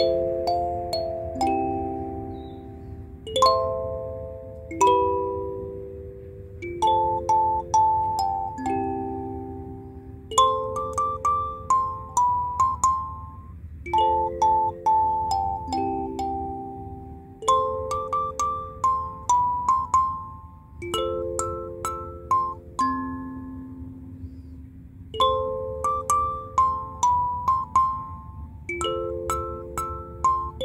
you.